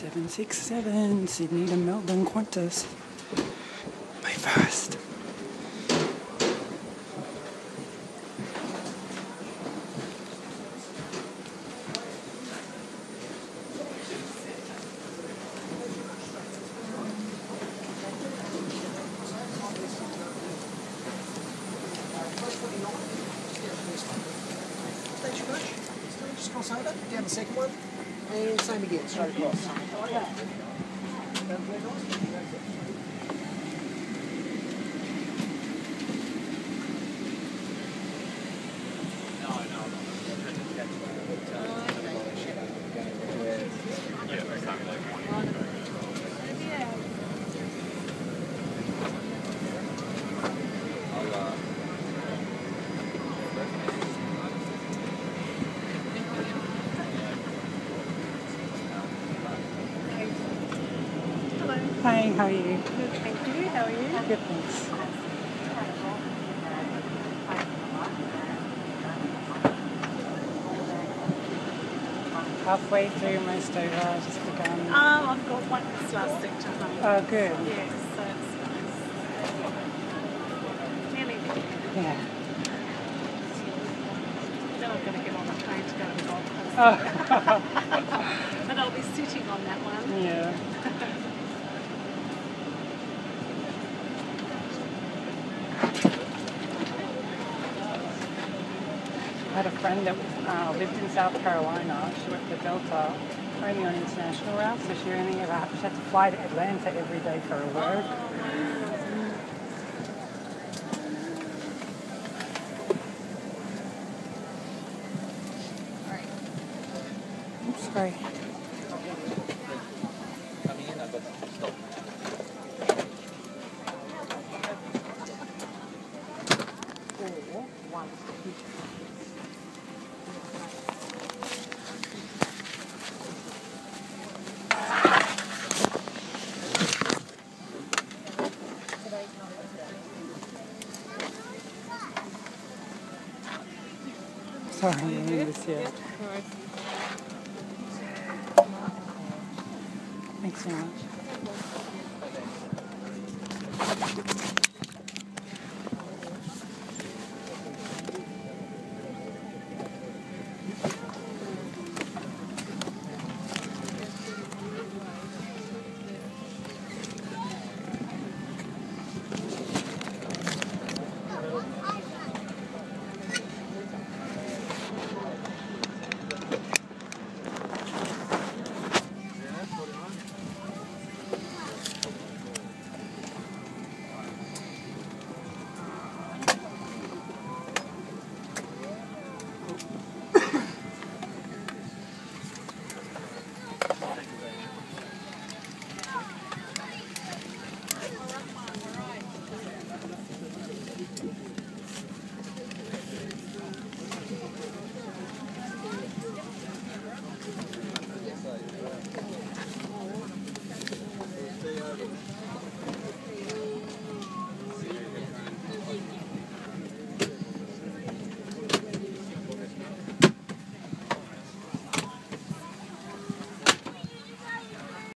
767 Sydney to Melbourne Qantas. Just cross over, down the second one, and same again, straight across. Hi, how are you? Good, thank you. How are you? Good, thanks. Halfway through most over, just begun. Um, I've got one this last sector home. Oh, good. Yes, so it's nice. Nearly there. Yeah. Then I'm going to get on the train to go to the Gold Coast. Oh, But I'll be sitting on that one. yeah. I had a friend that uh, lived in South Carolina. She worked for Delta, only on international routes, so she only ever she had to fly to Atlanta every day for her work. Oops, sorry. Sorry, I didn't miss you. Thanks so much.